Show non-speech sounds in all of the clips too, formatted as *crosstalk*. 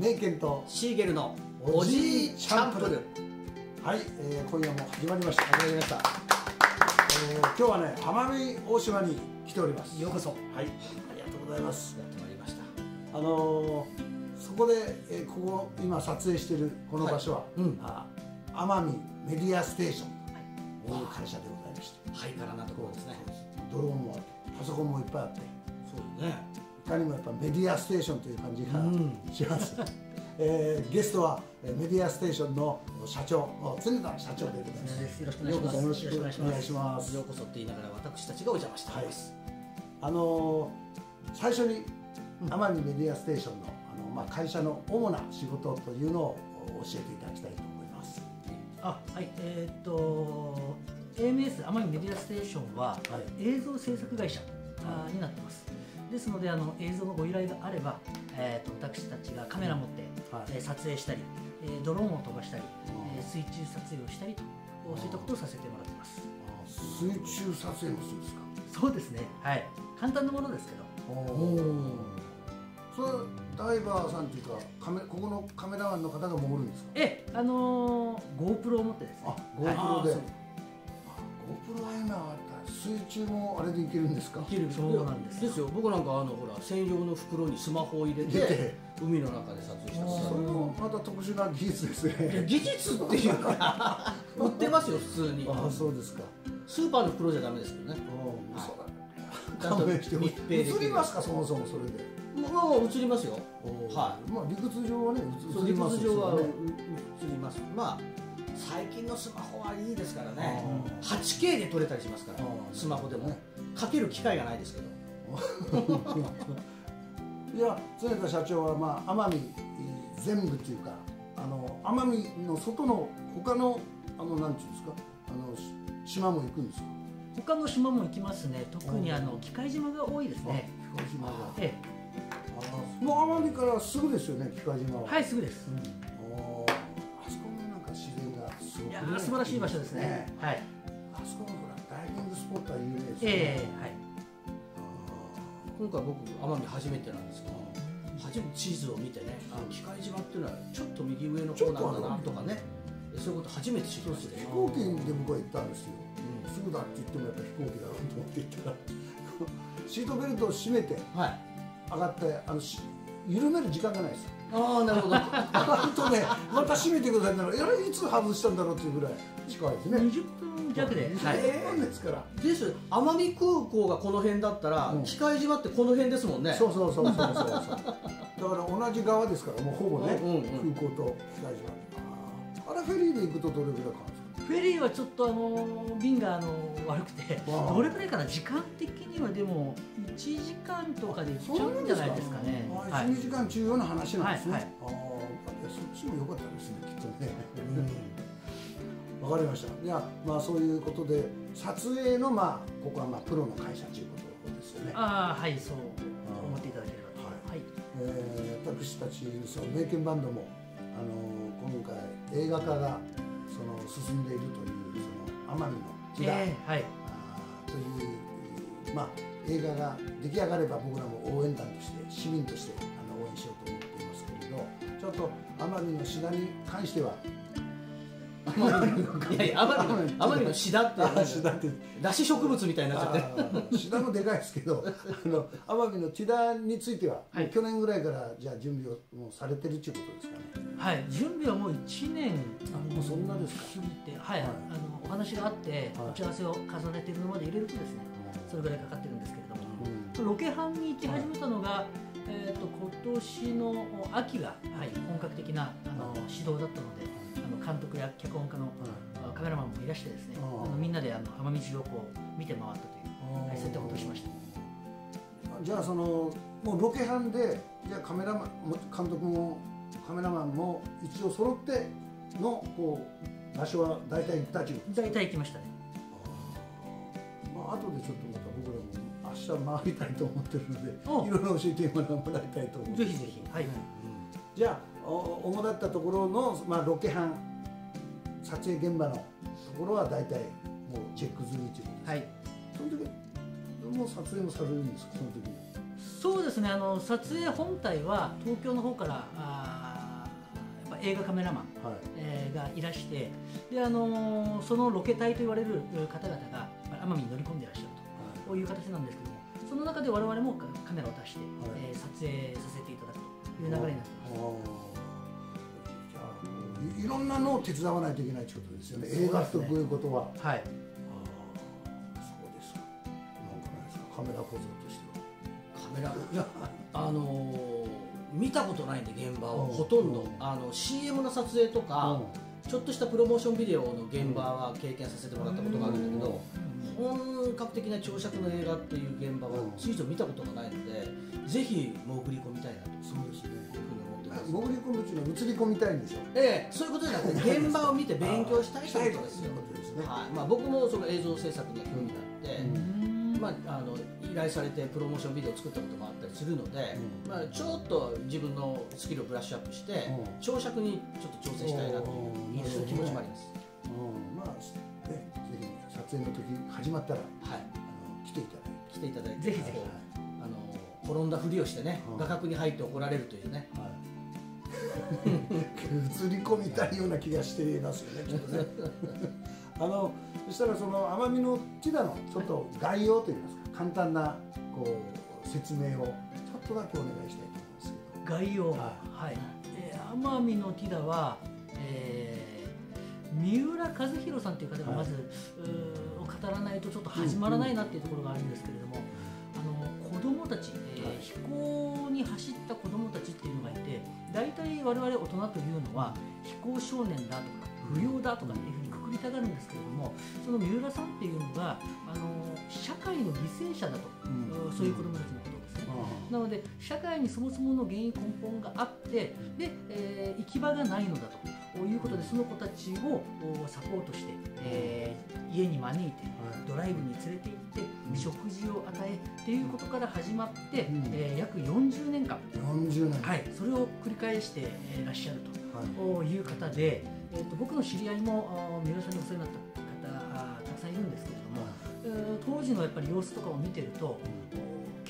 こんばんは名犬とシーゲルのおじいチャンプル。はい、えー、今夜も始まりました。始まりました。えー、今日はね奄美大島に来ております。ようこそ。はい。ありがとうございます。やってまいりました。あのー、そこで、えー、ここ今撮影しているこの場所は、はい。うん、あ奄美メディアステーション。とい。う会社でございまして。ハイカラなところですね。ドローンもパソコンもいっぱいあって。そうですねいかにもやっぱメディアステーションという感じがします、*laughs* えー、ゲストはメディアステーションの社長常田社長でございます。よろしくお願いします。ようこそって言いながら私たちがお邪魔しております、はい、あのー、最初に奄美メディアステーションのあの、まあ、会社の主な仕事というのを教えていただきたいと思います。あはい。えー、っと AMS 奄美メディアステーションは、映像制作会社、はい、になってますですのであの映像のご依頼があれば、えーと、私たちがカメラ持って、はい、えー、撮影したり、えー、ドローンを飛ばしたり、えー、水中撮影をしたりとそういったことをさせてもらってます。水中撮影もするんですか？そうですね。はい。簡単なものですけど。おそれダイバーさんというかカメここのカメラマンの方が潜るんですか？えあのー、GoPro を持ってですね。あ GoPro で、はい、GoPro は今水中もあれでいけるんですか？いける。そうなんです。ですよ。僕なんかあのほら専用の袋にスマホを入れて海の中で撮影したそれもまた特殊な技術ですね。技術っていうか売ってますよ普通に。あそうですか。スーパーの袋じゃダメですけどね。ちゃんと密閉できりますか？そもそもそれで。まあ映りますよ。はい。まあ理屈上はね映ります上は映ります。まあ最近のスマホはいいですからね。8K で撮れたりしますから。スマホでも。ねかける機会がないですけど。*laughs* いや常田社長はまあ奄美全部っていうかあの奄美の外の他のあのなんていうんですか？あの島も行くんですか？他の島も行きますね。特にあの機械島が多いですね。機械島が。ええ。もう奄美からすぐですよね機械島は。はいすぐです、うんいや素晴らしい場所ですね。はい。あそこのほらダイビングスポットは有名ですね。ええはい。今回僕奄美初めてなんですけど、初めて地図を見てね、あの機械島っていうのはちょっと右上の方なんだなとかね、そういうこと初めて知りました飛行機で僕は行ったんですよ。すぐだって言ってもやっぱ飛行機だろうと思って行ったら、シートベルトを締めて上がってあの緩める時間がないですよ。ああなるほど。あとねまた閉めてくださいならいいつ外したんだろうっていうぐらい。近いですね。20分弱で。20分ですから。です。奄美空港がこの辺だったら、機械島ってこの辺ですもんね。そうそうそうそうそう。そうだから同じ側ですからもうほぼね、うんうん、空港と機械島。あれフェリーで行くとどれぐらいかかるんですか？フェリーはちょっとあの便があの悪くてどれくらいかな？時間的にはでも1時間とかで行っちゃうんじゃないですかね。か、はい、12時間中ような話なんですね、はいはい、ああそっちも良かったですねきっとね。わ、うん、かりました。いやまあそういうことで撮影のまあここはまあプロの会社ということですよね。ああはいそう思っていただければと。はい、えー、私たちその名犬バンドもあの今回映画化がその進んでいるというその奄美の木田、えーはい、というまあ映画が出来上がれば僕らも応援団として市民としてあの応援しようと思っていますけれどちょっと奄美のシダに関しては。*laughs* いやいや奄美のシダってシダってだし植物みたいになっちゃって。シダもでかいですけどあの奄美のティダについては、はい、去年ぐらいからじゃあ準備をもうされてるっていうことですかね。はい。準備はもう1年あもうそんなですか。過ぎてはい、はい、あのお話があって打ち合わせを重ねてるのまで入れるとですねそれぐらいかかってるんですけれども、うん、ロケハンに行き始めたのが、えーと、今年の秋が、はい、本格的なあの指導だったのであの監督や脚本家の、カメラマンもいらしてですねあのみんなであの奄美中をこう見て回ったという、はい、そういったことをしました。じゃあそのもうロケハンでじゃあカメラマン監督もカメラマンも一応揃ってのこう場所は大体行ったち大体行きましたね。まあ後でちょっとまた僕らも明日回りたいと思ってるのでいろいろ教えてもらいたいと思います。ぜひぜひ。はい、うん、じゃあ主だったところの、まあ、ロケハン撮影現場のところは大体もうチェック済みということです、はい、その時もう撮影もされるんですか？その時そうですね。あの撮影本体は東京の方からあやっぱ映画カメラマン、はい。えー、がいらしてで、あのそのロケ隊と言われる方々が奄美に乗り込んでいらっしゃると、こういう形なんですけどもその中で我々もカメラを出して、はい、えー、撮影させていただくという流れになってます。いろんなのを手伝わないといけないということですよね。映画ということは。はい。そうですか。なんかないですか。カメラ構造としては。カメラ。いやあのー、見たことないんで現場を、ほとんど、あの CM の撮影とか、ちょっとしたプロモーションビデオの現場は経験させてもらったことがあるんだけど、本格的な長尺の映画っていう現場はついぞ見たことがないので、ぜひ潜り込みたいなとそうですね潜り込むっていうのは映り込みたいんでしょええそういうことじゃなくて *laughs* 現場を見て勉強したいということですよはい。まあ、僕もその映像制作には興味があって、まあ、あの依頼されてプロモーションビデオを作ったこともあったりするので、まあ、ちょっと自分のスキルをブラッシュアップして、長尺にちょっと挑戦したいなという気持ちもあります。撮影の時始まったら、はい、あの来ていただいて。来ていただいてぜひぜひ、あの転んだふりをしてね、画角に入って怒られるというね、はい。*laughs* 映り込みたいような気がしていますよね、きっとね。*laughs* あのそしたらその奄美の地だのちょっと概要といいますか簡単なこう説明をちょっとだけお願いしたいと思いますけど。概要？はい、はい。えー、奄美のティダは、えー、三浦和弘さんという方がまず、はい、う語らないとちょっと始まらないなっていうところがあるんですけれども、うんうん、あの子供たち、えー、飛行に走った子供たちっていうのがいて大体我々大人というのは非行少年だとか不良だとかっていうふうにくくりたがるんですけれどもその三浦さんっていうのがあの社会の犠牲者だと、うん、そういう子どもたちのなので社会にそもそもの原因根本があってで、えー、行き場がないのだということでその子たちをサポートして、えー、家に招いてドライブに連れて行って食事を与えっていうことから始まって、うん、えー、約40年間。40年、はい、それを繰り返していらっしゃると。い。う方で、えーと、僕の知り合いも三浦さんにお世話になった方たくさんいるんですけれども、えー、当時のやっぱり様子とかを見てると、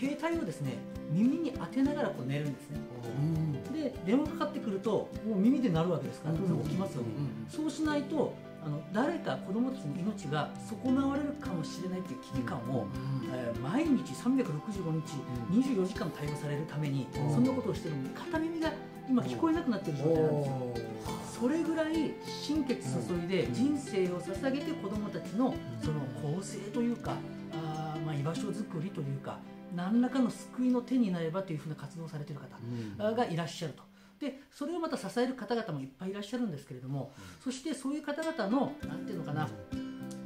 携帯をですね耳に当てながらこう寝るんですね、で電話かかってくるともう耳で鳴るわけですから当然起きますよね、そうしないとあの誰か子供たちの命が損なわれるかもしれないという危機感を、えー、毎日365日、24時間対応されるために、そんなことをしてるのに片耳が今聞こえなくなってる状態なんですよ。それぐらい心血注いで人生を捧げて子どもたちのその構成というかあまあ居場所づくりというか何らかの救いの手になればというふうな活動をされている方がいらっしゃると。でそれをまた支える方々もいっぱいいらっしゃるんですけれども、そしてそういう方々の何ていうのかな、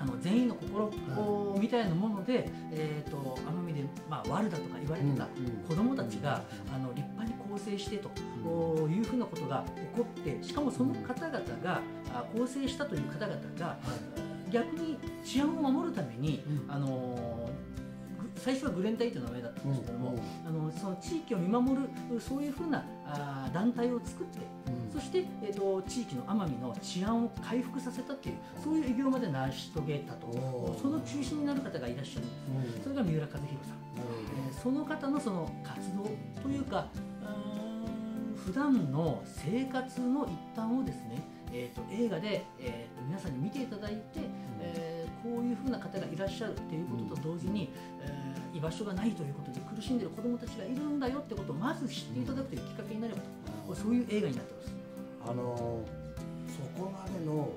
あの全員の心みたいなもので、えーと、奄美で、まあ、悪だとか言われてた子どもたちが、あの立派に構成してというふうなことが起こってしかもその方々が構成したという方々が、逆に治安を守るために、あの最初はグレン隊という名前だったんですけども、あのその地域を見守るそういうふうなあ団体を作って、そして、えーと、地域の奄美の治安を回復させたというそういう偉業まで成し遂げたと。その中心になる方がいらっしゃるんです、それが三浦和弘さん、えー、その方のその活動というか普段の生活の一端をですね、えーと、映画で、えーと、皆さんに見ていただいて、えー、こういうふうな方がいらっしゃるということと同時に、えー居場所がないということで苦しんでいる子どもたちがいるんだよってことをまず知っていただくというきっかけになればと、そういう映画になってます。あのそこまでの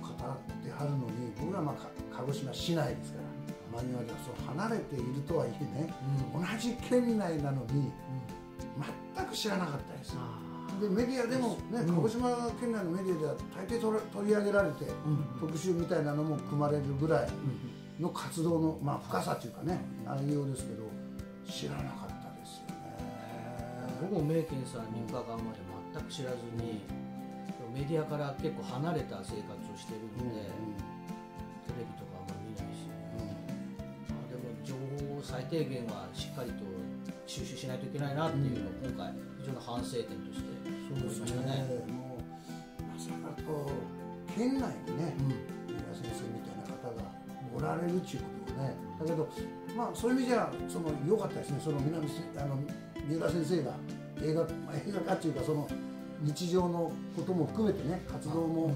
方であるのに僕らまあ鹿児島市内ですからマニュアルがそう離れているとはいえね、うん、同じ県内なのに、全く知らなかったです。でメディアでもね、鹿児島県内のメディアでは大抵取り上げられて、特集みたいなのも組まれるぐらい、の活動の、まあ、深さというかね内容ですけど知らなかったですよね。僕もメイケンさんに伺うまで全く知らずに、うん、メディアから結構離れた生活をしてるので、うん、テレビとかあんま見ないし、うんまあ、でも情報を最低限はしっかりと収集しないといけないなっていうのを今回非常に反省点として思いましたね。もうまさかこう県内にね、うん、られるっていうことをねだけどまあそういう意味じゃその良かったですね。その南あの三浦先生が映画、まあ、映画化っていうかその日常のことも含めてね活動も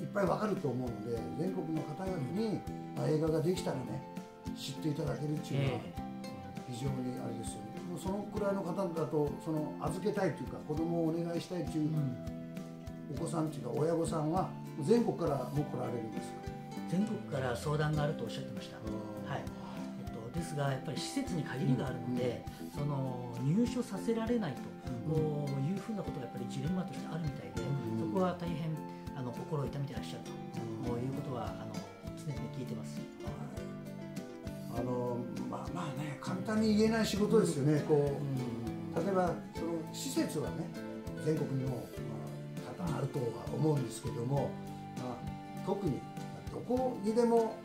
いっぱいわかると思うので全国の方々に、まあ、映画ができたらね知っていただけるっていうのは非常にあれですよね。そのくらいの方だとその預けたいというか子供をお願いしたいというお子さんというか親御さんは全国からも来られるんですか全国から相談があるとおっしゃってました。はい。えっと、ですがやっぱり施設に限りがあるので、うん、その入所させられないと、うん、いうふうなことがやっぱりジレンマとしてあるみたいで、うん、そこは大変あの心を痛めてらっしゃると、うん、いうことはあの常に聞いてます。あのまあまあね簡単に言えない仕事ですよね、こう例えばその施設はね全国にも、まあ、多々あるとは思うんですけども、まあ、特にどこにでも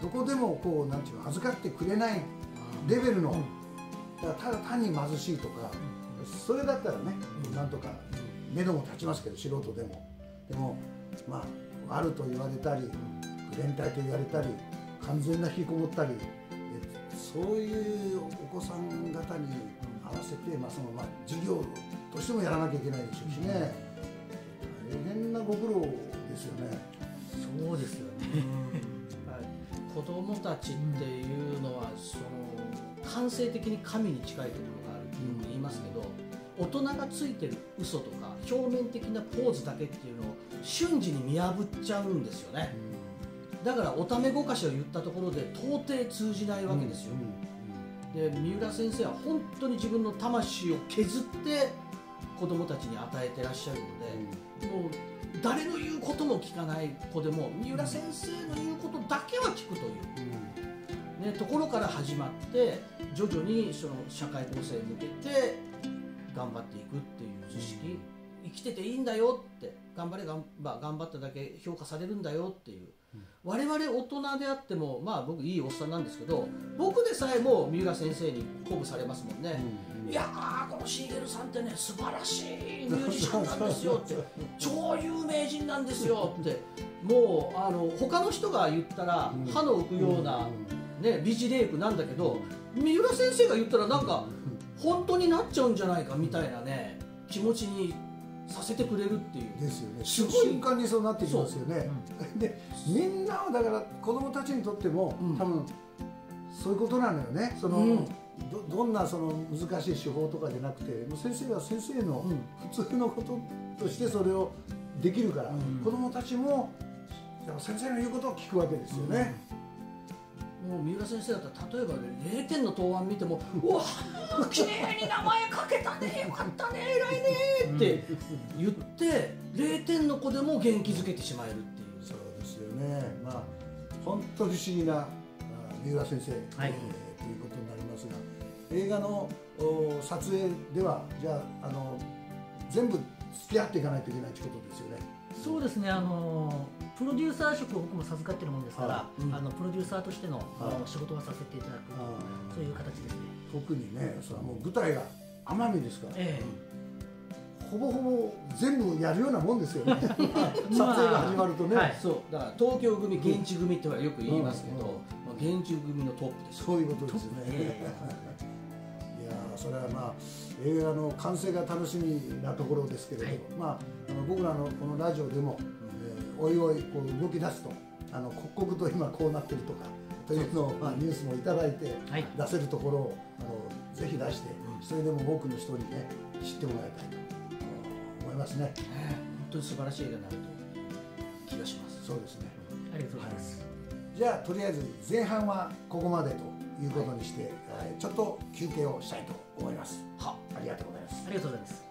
どこでもこうなんていうの預かってくれないレベルの、だただ単に貧しいとか、それだったらね、なんとか目処も立ちますけど素人でも。でもまあ悪と言われたり不連帯と言われたり完全な引きこもったりそういうお子さん方に合わせて、まあそのまあ、授業としてもやらなきゃいけないでしょうしね、大変なご苦労ですよね。そうですよね、*laughs* 子供たちっていうのは、その感性的に神に近いところがあるっていうのも言いますけど、大人がついてる嘘とか表面的なポーズだけっていうのを瞬時に見破っちゃうんですよね。うん。だからおためごかしを言ったところで到底通じないわけですよ、で三浦先生は本当に自分の魂を削って子供たちに与えてらっしゃるので、もう誰の言うことも聞かない子でも三浦先生の言うことだけは聞くという、ね、ところから始まって徐々にその社会構成に向けて頑張っていくっていう図式、生きてていいんだよって。頑張れ頑張っただけ評価されるんだよっていう。我々大人であってもまあ僕いいおっさんなんですけど僕でさえも三浦先生に鼓舞されますもんね、いやのシーゲルさんってね素晴らしいミュージシャンなんですよって。*laughs* 超有名人なんですよって。もうあの他の人が言ったら歯の浮くような、ね、美辞麗句なんだけど三浦先生が言ったらなんか本当になっちゃうんじゃないかみたいなね気持ちにさせてくれるっていう。ですよね。すごい。瞬間にそうなってきますよね、う。ん、でみんなはだから子供たちにとっても、うん、多分そういうことなのよね。その、うん、どどんなその難しい手法とかじゃなくて先生は先生の普通のこととしてそれをできるから、うん、子供たちも先生の言うことを聞くわけですよね、もう三浦先生だったら例えばね0点の答案見ても「うわ綺麗に名前書けたねよかったね偉いね」って言って0点の子でも元気づけてしまえるっていう。そうですよね。まあ本当不思議な三浦先生、はい、えー、ということになりますが映画の撮影ではじゃああの全部付き合っていかないといけないということですよね。そうですね。あのプロデューサー職を僕も授かってるもんですから、うん、あのプロデューサーとしての仕事はさせていただくそういう形ですね。特にねそれはもう舞台が奄美ですから、ええ、ほぼほぼ全部やるようなもんですよね。*laughs* 撮影が始まるとね、はい、そう。だから東京組現地組ってはよく言いますけど、うん、現地組のトップです。そういうことですね、えいやそれはまあ映画の完成が楽しみなところですけれども、はい、まああの僕らのこのラジオでもおいおいこう動き出すとあの刻々と今こうなってるとかというのを、まあ、ニュースもいただいて、出せるところをあのぜひ出して、それでも多くの人にね知ってもらいたいと思いますね。本当に素晴らしい映画になると気がします。そうですね。ありがとうございます。じゃあとりあえず前半はここまでということにして、はい、ちょっと休憩をしたいと思います。は、ありがとうございます。ありがとうございます。